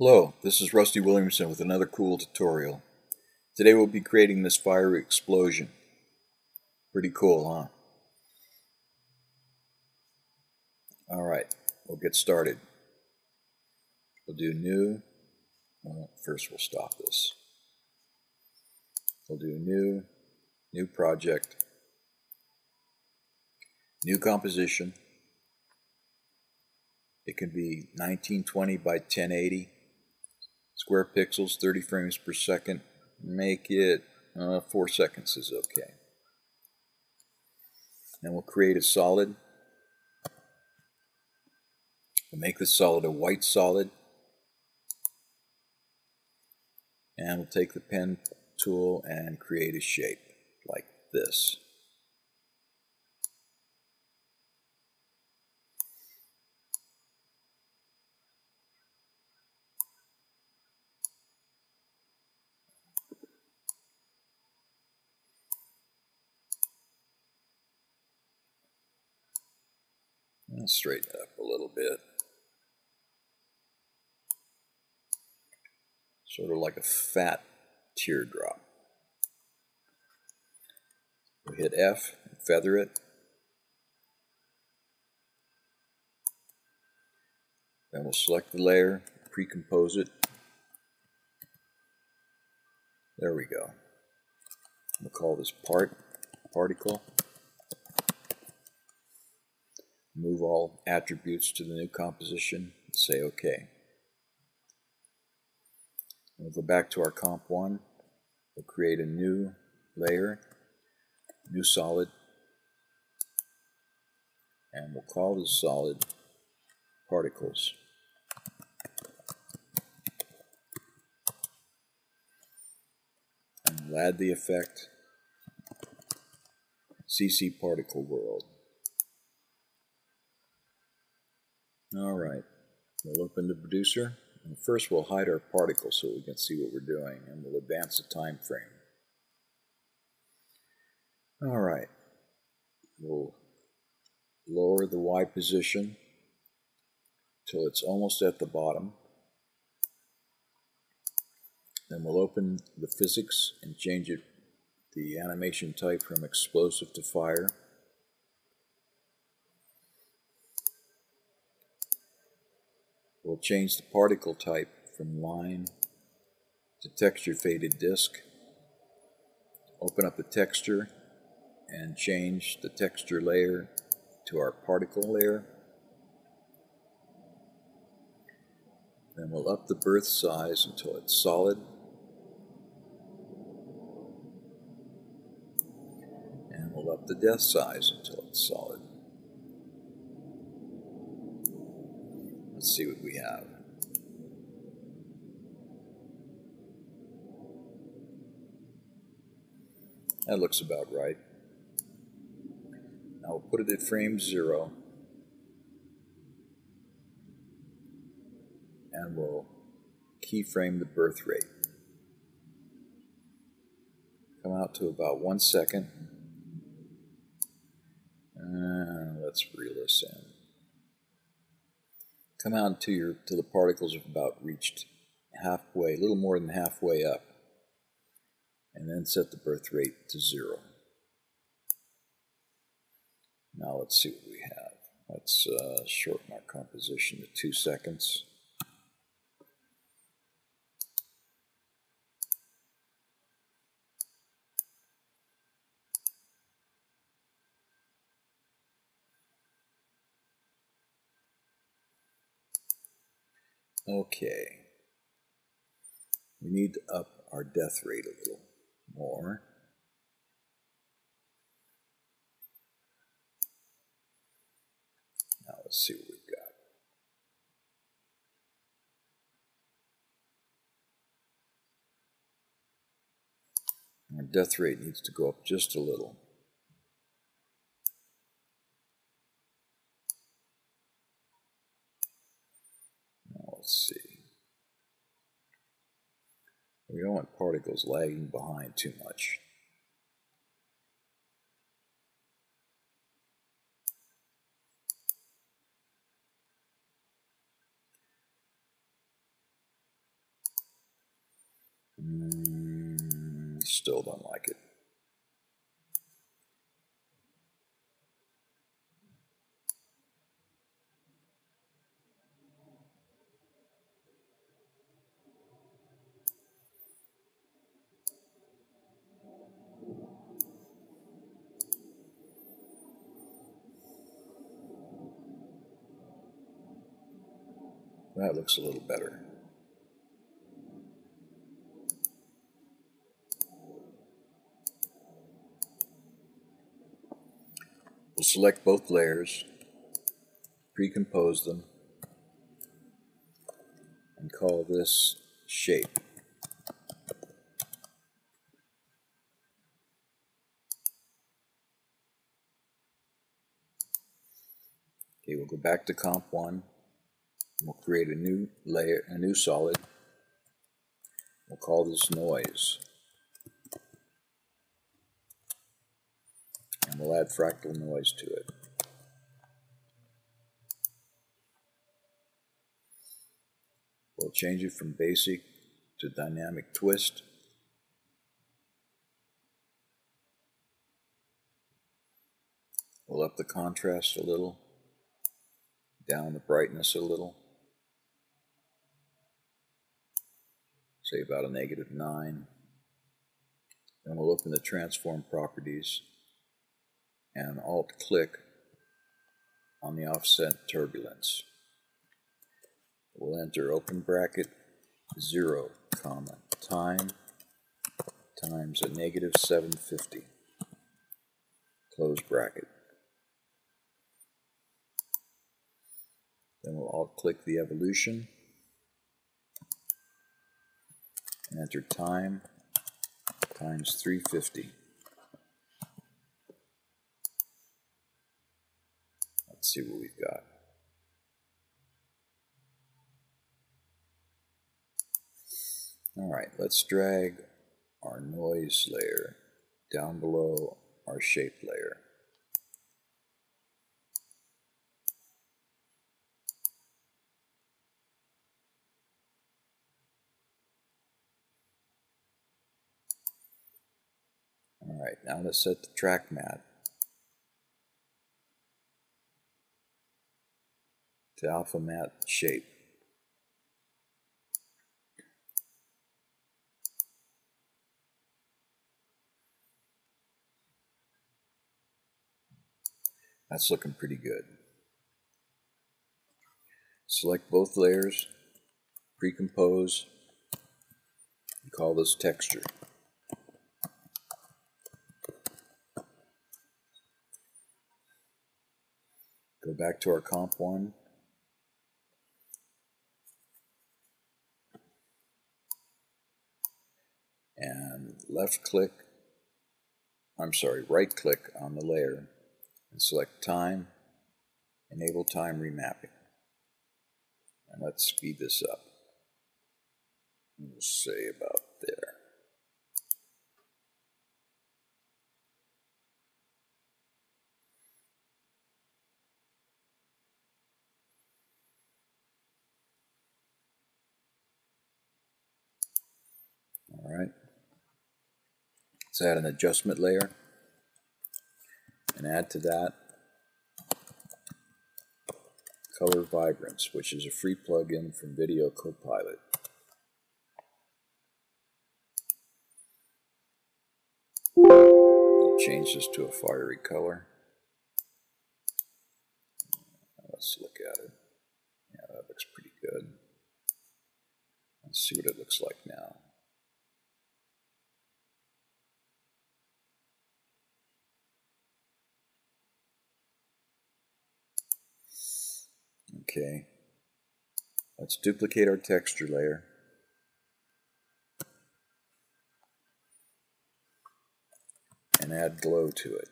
Hello, this is Rusty Williamson with another cool tutorial. Today we'll be creating this fiery explosion. Pretty cool, huh? Alright, we'll get started. We'll do new. Well, first we'll stop this. We'll do new, new project, new composition. It can be 1920 by 1080 square pixels, 30 frames per second. Make it uh, 4 seconds is okay. And we'll create a solid. We'll make this solid a white solid. And we'll take the pen tool and create a shape like this. I'll straighten it up a little bit. Sort of like a fat teardrop. We hit F feather it. Then we'll select the layer, pre-compose it. There we go. We'll call this part, particle. Move all attributes to the new composition and say OK. We'll go back to our comp 1. We'll create a new layer, new solid, and we'll call this solid particles. And we'll add the effect CC particle world. All right, we'll open the producer. And first we'll hide our particles so we can see what we're doing, and we'll advance the time frame. All right, we'll lower the Y position till it's almost at the bottom. Then we'll open the physics and change it, the animation type from explosive to fire. We'll change the particle type from line to texture faded disk. Open up the texture and change the texture layer to our particle layer. Then we'll up the birth size until it's solid. And we'll up the death size until it's solid. Let's see what we have. That looks about right. Now we'll put it at frame zero. And we'll keyframe the birth rate. Come out to about one second. Uh, let's reel this in come out to your to the particles have about reached halfway, a little more than halfway up, and then set the birth rate to zero. Now let's see what we have. Let's uh, shorten our composition to two seconds. Okay. We need to up our death rate a little more. Now let's see what we've got. Our death rate needs to go up just a little. Let's see. We don't want particles lagging behind too much. Mm, still don't like it. That looks a little better. We'll select both layers, pre-compose them, and call this shape. Okay, we'll go back to comp one. We'll create a new layer, a new solid. We'll call this noise. And we'll add fractal noise to it. We'll change it from basic to dynamic twist. We'll up the contrast a little, down the brightness a little. Say about a negative 9. Then we'll open the transform properties and alt click on the offset turbulence. We'll enter open bracket 0 comma time times a negative 750 close bracket. Then we'll alt click the evolution enter time times 350. Let's see what we've got. All right, let's drag our noise layer down below our shape layer. All right, now let's set the track matte to alpha matte shape. That's looking pretty good. Select both layers, pre-compose, and call this texture. Back to our comp one. And left click, I'm sorry, right click on the layer and select time, enable time remapping. And let's speed this up. We'll say about there. All right. Let's add an adjustment layer and add to that Color Vibrance, which is a free plugin from Video Copilot. Change this to a fiery color. Let's look at it. Yeah, that looks pretty good. Let's see what it looks like now. Okay. Let's duplicate our texture layer. And add glow to it.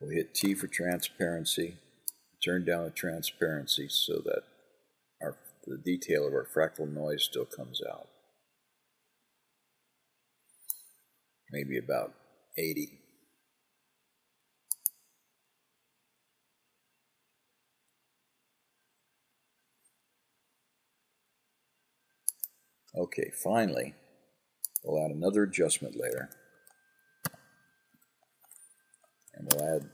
We'll hit T for transparency, turn down the transparency so that our, the detail of our fractal noise still comes out. maybe about 80. Okay, finally, we'll add another adjustment layer. And we'll add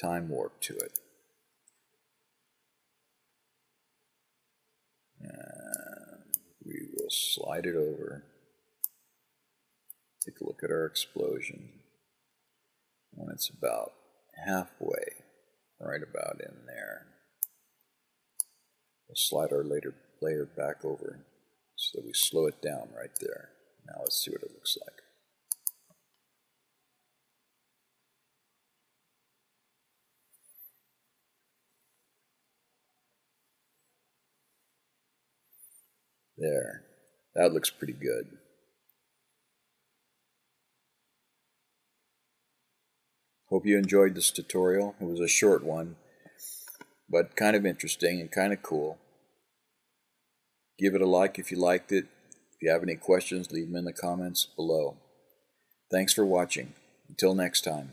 time warp to it. And we will slide it over Take a look at our explosion. When it's about halfway, right about in there, we'll slide our later layer back over so that we slow it down right there. Now let's see what it looks like. There. That looks pretty good. Hope you enjoyed this tutorial. It was a short one, but kind of interesting and kind of cool. Give it a like if you liked it. If you have any questions, leave them in the comments below. Thanks for watching. Until next time.